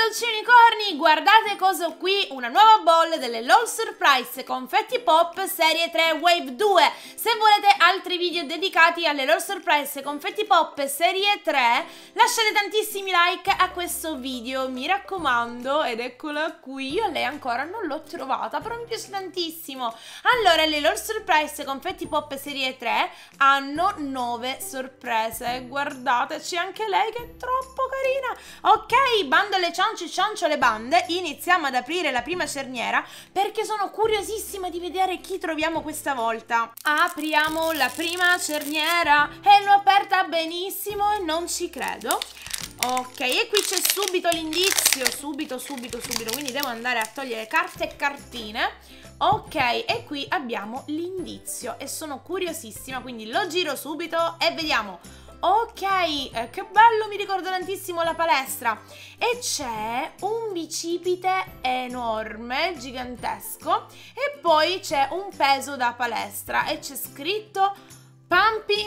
dolci unicorni, guardate cosa qui, una nuova bolla delle LOL Surprise Confetti Pop Serie 3 Wave 2. Se volete altri video dedicati alle LOL Surprise Confetti Pop Serie 3, lasciate tantissimi like a questo video, mi raccomando, ed eccola qui, io lei ancora non l'ho trovata, però mi piace tantissimo. Allora, le LOL Surprise Confetti Pop Serie 3 hanno 9 sorprese, guardate, c'è anche lei che è troppo carina. Ok, bando alle ciance, ciancio le bande, iniziamo ad aprire la prima cerniera perché sono curiosissima di vedere chi troviamo questa volta. Apriamo la prima cerniera e l'ho aperta benissimo e non ci credo. Ok, e qui c'è subito l'indizio, subito, subito, subito, quindi devo andare a togliere carte e cartine. Ok, e qui abbiamo l'indizio e sono curiosissima, quindi lo giro subito e vediamo. Ok, eh, che bello, mi ricordo tantissimo la palestra. E c'è un bicipite enorme, gigantesco, e poi c'è un peso da palestra e c'è scritto Pumping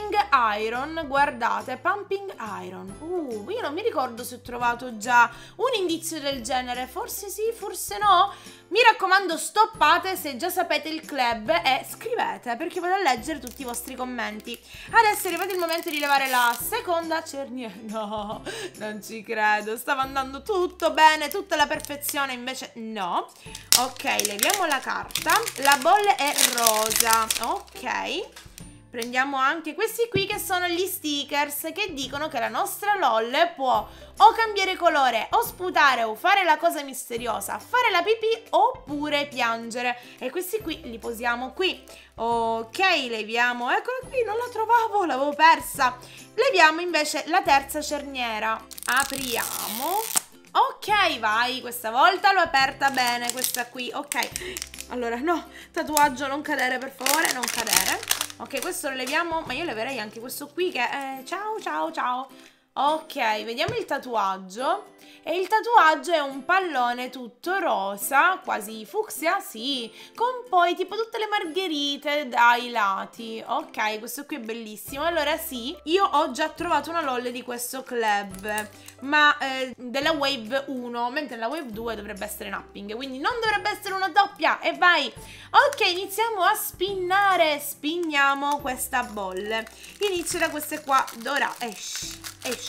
Iron, guardate, Pumping Iron. Uh, io non mi ricordo se ho trovato già un indizio del genere, forse sì, forse no. Mi raccomando, stoppate se già sapete il club e scrivete perché vado a leggere tutti i vostri commenti. Adesso è arrivato il momento di levare la seconda cerniera. No, non ci credo, stava andando tutto bene, tutta la perfezione, invece no. Ok, leviamo la carta. La bolla è rosa, ok. Prendiamo anche questi qui che sono gli stickers che dicono che la nostra LOL può o cambiare colore o sputare o fare la cosa misteriosa, fare la pipì oppure piangere. E questi qui li posiamo qui. Ok, leviamo, eccola qui, non la trovavo, l'avevo persa. Leviamo invece la terza cerniera. Apriamo. Ok, vai, questa volta l'ho aperta bene, questa qui, ok. Allora, no, tatuaggio, non cadere, per favore, non cadere. Ok, questo lo leviamo, ma io leverei anche questo qui che è... Ciao, ciao, ciao. Ok, vediamo il tatuaggio. E il tatuaggio è un pallone tutto rosa, quasi fucsia, sì, con poi tipo tutte le margherite dai lati. Ok, questo qui è bellissimo. Allora sì, io ho già trovato una LOL di questo club, ma eh, della Wave 1, mentre la Wave 2 dovrebbe essere napping, quindi non dovrebbe essere una doppia. E vai! Ok, iniziamo a spinnare. Spinniamo questa bolle. Inizio da queste qua. Ora esci, esci.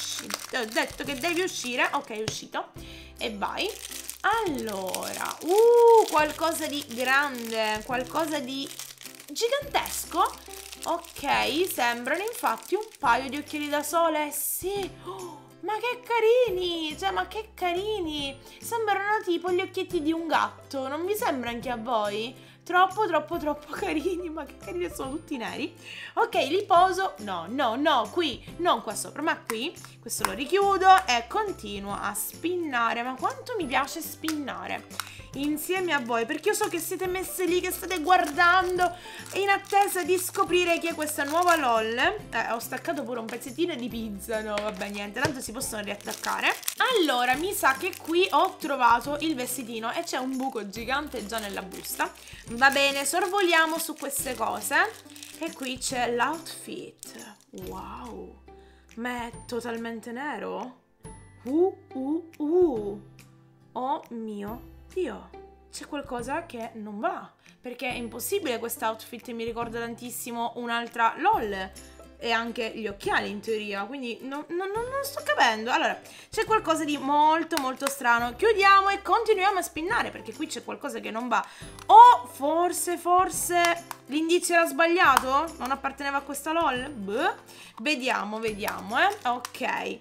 Ti ho detto che devi uscire. Ok, è uscito. E vai. Allora, uh, qualcosa di grande, qualcosa di gigantesco. Ok, sembrano infatti un paio di occhiali da sole. Sì. Oh, ma che carini! Cioè, ma che carini! Sembrano tipo gli occhietti di un gatto. Non vi sembra anche a voi? Troppo troppo troppo carini ma che carini sono tutti neri. Ok li poso no no no qui non qua sopra ma qui. Questo lo richiudo e continuo a spinnare. Ma quanto mi piace spinnare insieme a voi perché io so che siete messe lì che state guardando in attesa di scoprire chi è questa nuova LOL. Eh, ho staccato pure un pezzettino di pizza no vabbè niente tanto si possono riattaccare. Allora mi sa che qui ho trovato il vestitino e c'è un buco gigante già nella busta va bene sorvoliamo su queste cose. E qui c'è l'outfit. Wow. Ma è totalmente nero? Uh uh uh. Oh mio Dio, c'è qualcosa che non va. Perché è impossibile quest'outfit mi ricorda tantissimo un'altra LOL. E anche gli occhiali in teoria, quindi non, non, non sto capendo. Allora, c'è qualcosa di molto molto strano. Chiudiamo e continuiamo a spinnare perché qui c'è qualcosa che non va. O forse, forse l'indizio era sbagliato? Non apparteneva a questa LOL? Beh, vediamo, vediamo, eh. Ok.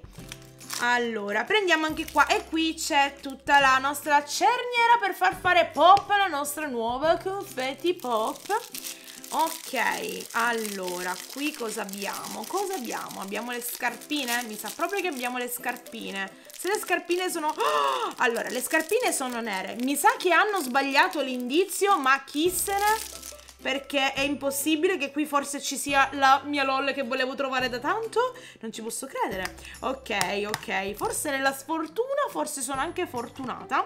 Allora, prendiamo anche qua e qui c'è tutta la nostra cerniera per far fare pop alla nostra nuova confetti pop. Ok, allora, qui cosa abbiamo? Cosa abbiamo? Abbiamo le scarpine? Mi sa proprio che abbiamo le scarpine. Se le scarpine sono... Oh! Allora, le scarpine sono nere. Mi sa che hanno sbagliato l'indizio, ma chi se ne perché è impossibile che qui forse ci sia la mia LOL che volevo trovare da tanto. Non ci posso credere. Ok, ok. Forse nella sfortuna, forse sono anche fortunata.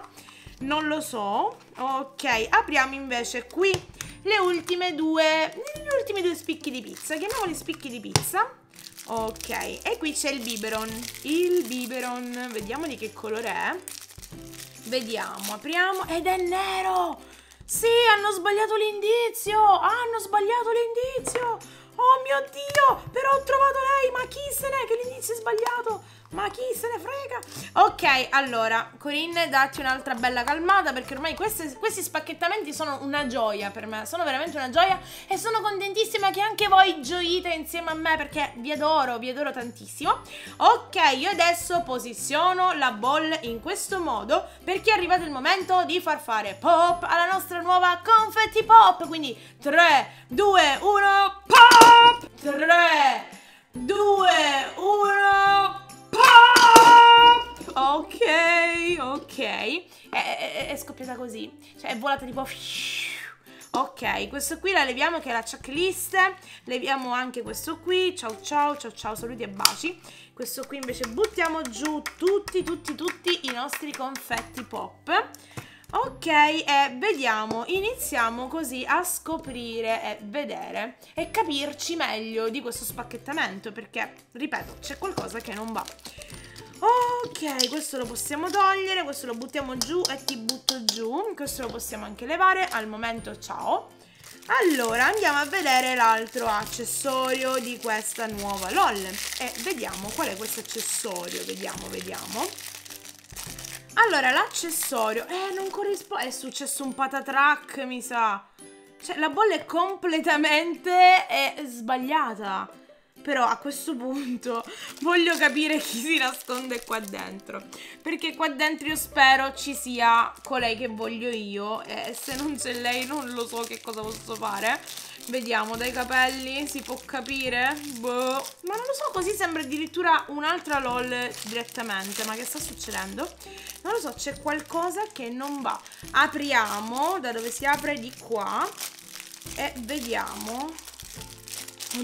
Non lo so. Ok, apriamo invece qui le ultime due, gli ultimi due spicchi di pizza. Chiamiamoli spicchi di pizza. Ok, e qui c'è il biberon. Il biberon, vediamo di che colore è. Vediamo, apriamo ed è nero! Sì, hanno sbagliato l'indizio! Hanno sbagliato l'indizio! Oh mio Dio! Però ho trovato lei! Ma chi se n'è che l'indizio è sbagliato? Ma chi se ne frega? Ok, allora, Corinne, datti un'altra bella calmata perché ormai questi, questi spacchettamenti sono una gioia per me, sono veramente una gioia e sono contentissima che anche voi gioite insieme a me perché vi adoro, vi adoro tantissimo. Ok, io adesso posiziono la ball in questo modo perché è arrivato il momento di far fare pop alla nostra nuova confetti pop, quindi 3, 2, 1, pop! 3, 2, 1, Pop! Ok, ok. È, è, è, scoppiata così. Cioè, è volata tipo... Ok, questo qui la leviamo che è la checklist. Leviamo anche questo qui. Ciao ciao, ciao ciao, saluti e baci. Questo qui invece buttiamo giù tutti, tutti, tutti i nostri confetti pop. Ok, e vediamo, iniziamo così a scoprire e vedere e capirci meglio di questo spacchettamento perché, ripeto, c'è qualcosa che non va. Ok, questo lo possiamo togliere, questo lo buttiamo giù e ti butto giù, questo lo possiamo anche levare, al momento ciao. Allora, andiamo a vedere l'altro accessorio di questa nuova LOL e vediamo qual è questo accessorio, vediamo, vediamo. Allora, l'accessorio... Eh, non corrisponde... È successo un patatrack, mi sa. Cioè, la bolla è completamente è sbagliata. Però a questo punto voglio capire chi si nasconde qua dentro. Perché qua dentro io spero ci sia colei che voglio io. E se non c'è lei non lo so che cosa posso fare. Vediamo, dai capelli si può capire? Boh. Ma non lo so, così sembra addirittura un'altra LOL direttamente. Ma che sta succedendo? Non lo so, c'è qualcosa che non va. Apriamo, da dove si apre di qua. E vediamo.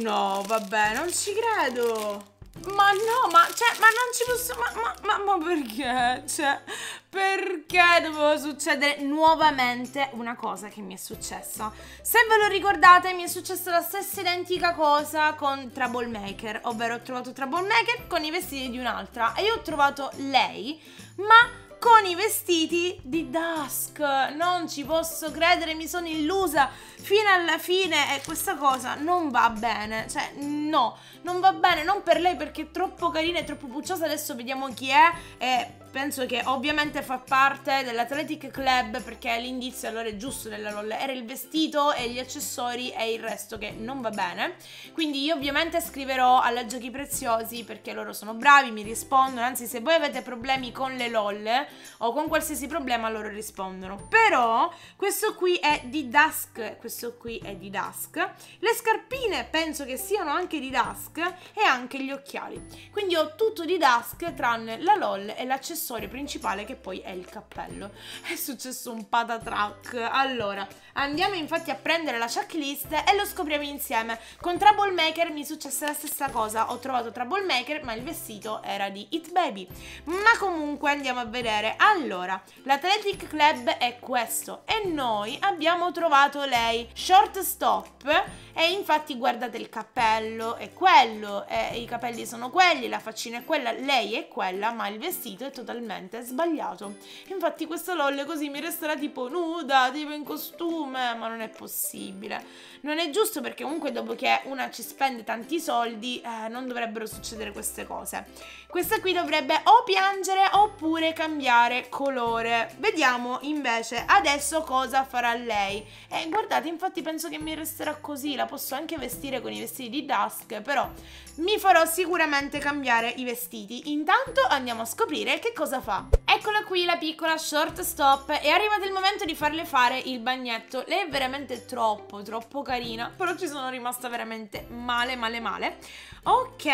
No, vabbè, non ci credo. Ma no, ma, cioè, ma non ci posso... Ma, ma, ma, ma perché? Cioè, perché doveva succedere nuovamente una cosa che mi è successa? Se ve lo ricordate, mi è successa la stessa identica cosa con Troublemaker, ovvero ho trovato Troublemaker con i vestiti di un'altra e io ho trovato lei, ma con i vestiti di Dusk. Non ci posso credere, mi sono illusa fino alla fine e questa cosa non va bene. Cioè, no, non va bene, non per lei perché è troppo carina e troppo pucciosa. Adesso vediamo chi è e penso che ovviamente fa parte dell'Athletic Club perché l'indizio allora è giusto della LOL. Era il vestito e gli accessori e il resto che non va bene. Quindi io ovviamente scriverò alla Giochi Preziosi perché loro sono bravi, mi rispondono. Anzi, se voi avete problemi con le LOL o con qualsiasi problema loro rispondono. Però questo qui è di Dusk, questo qui è di Dusk. Le scarpine penso che siano anche di Dusk e anche gli occhiali. Quindi ho tutto di Dusk tranne la LOL e l'accessorio principale che poi è il cappello. È successo un patatrack. Allora, andiamo infatti a prendere la checklist e lo scopriamo insieme. Con Troublemaker mi successe la stessa cosa. Ho trovato Troublemaker ma il vestito era di It Baby. Ma comunque andiamo a vedere. Allora, l'Athletic Club è questo e noi abbiamo trovato lei, shortstop, e infatti guardate il cappello è quello, e i capelli sono quelli, la faccina è quella, lei è quella, ma il vestito è totalmente sbagliato. Infatti questa LOL così mi resterà tipo nuda, tipo in costume, ma non è possibile. Non è giusto perché comunque dopo che una ci spende tanti soldi eh, non dovrebbero succedere queste cose. Questa qui dovrebbe o piangere oppure cambiare colore. Vediamo invece adesso cosa farà lei. E guardate, infatti penso che mi resterà così, la posso anche vestire con i vestiti di Dusk, però mi farò sicuramente cambiare i vestiti. Intanto andiamo a scoprire che cosa fa. Eccola qui la piccola short stop, è arrivato il momento di farle fare il bagnetto. Lei è veramente troppo, troppo carina, però ci sono rimasta veramente male, male, male. Ok,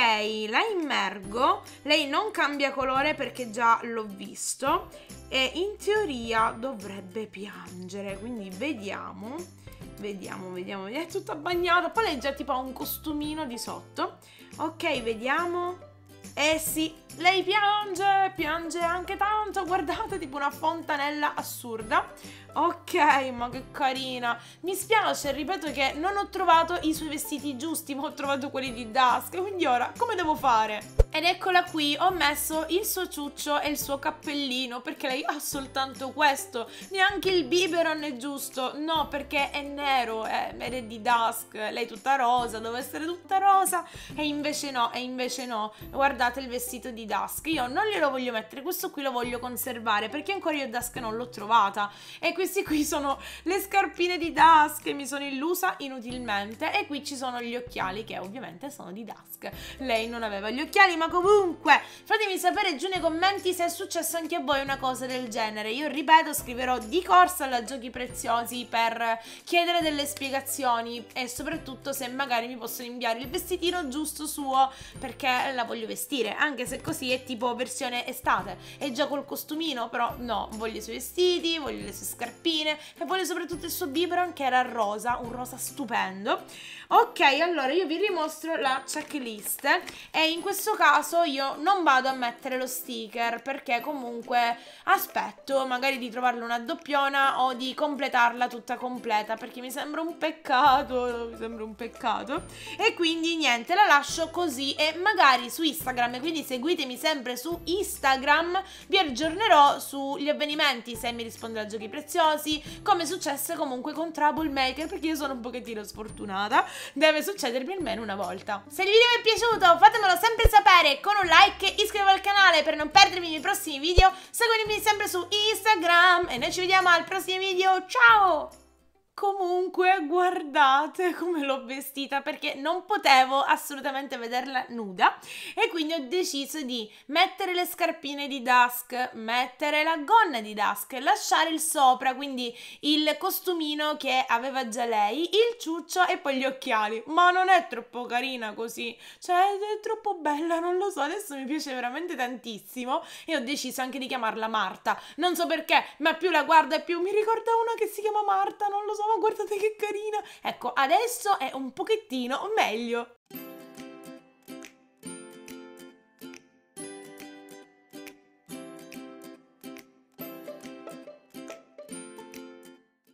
la immergo, lei non cambia colore perché già l'ho visto e in teoria dovrebbe piangere, quindi vediamo. Vediamo, vediamo, è tutta bagnata, poi lei già tipo ha un costumino di sotto. Ok, vediamo. Eh sì, lei piange, piange anche tanto, guardate, tipo una fontanella assurda. Ok, ma che carina. Mi spiace, ripeto che non ho trovato i suoi vestiti giusti, ma ho trovato quelli di Dusk, quindi ora come devo fare? Ed eccola qui, ho messo il suo ciuccio e il suo cappellino, perché lei ha soltanto questo. Neanche il biberon è giusto, no, perché è nero, è, è di Dusk, lei tutta rosa, deve essere tutta rosa, e invece no, e invece no. Guardate il vestito di Dusk, io non glielo voglio mettere, questo qui lo voglio conservare, perché ancora io Dusk non l'ho trovata. E questi qui sono le scarpine di Dusk mi sono illusa inutilmente e qui ci sono gli occhiali che ovviamente sono di Dusk. Lei non aveva gli occhiali ma comunque fatemi sapere giù nei commenti se è successo anche a voi una cosa del genere. Io ripeto scriverò di corsa alla Giochi Preziosi per chiedere delle spiegazioni e soprattutto se magari mi possono inviare il vestitino giusto suo perché la voglio vestire anche se così è tipo versione estate. È già col costumino però no, voglio i suoi vestiti, voglio le sue scarpine e voglio soprattutto il suo biberon che era rosa, un rosa stupendo. Ok, allora io vi rimostro la checklist e in questo caso io non vado a mettere lo sticker perché comunque aspetto magari di trovarla una doppiona o di completarla tutta completa perché mi sembra un peccato, mi sembra un peccato e quindi niente, la lascio così e magari su Instagram, quindi seguitemi sempre su Instagram, vi aggiornerò sugli avvenimenti se mi risponde a giochi preziosi come successe comunque con Troublemaker, perché io sono un pochettino sfortunata, deve succedermi almeno una volta. Se il video vi è piaciuto fatemelo sempre sapere con un like, iscrivetevi al canale per non perdermi i prossimi video, seguitemi sempre su Instagram e noi ci vediamo al prossimo video, ciao! Comunque guardate come l'ho vestita perché non potevo assolutamente vederla nuda e quindi ho deciso di mettere le scarpine di Dusk, mettere la gonna di Dusk, lasciare il sopra, quindi il costumino che aveva già lei, il ciuccio e poi gli occhiali. Ma non è troppo carina così, cioè è troppo bella, non lo so, adesso mi piace veramente tantissimo e ho deciso anche di chiamarla Marta. Non so perché, ma più la guardo e più mi ricorda una che si chiama Marta, non lo so guardate che carina. Ecco, adesso è un pochettino meglio.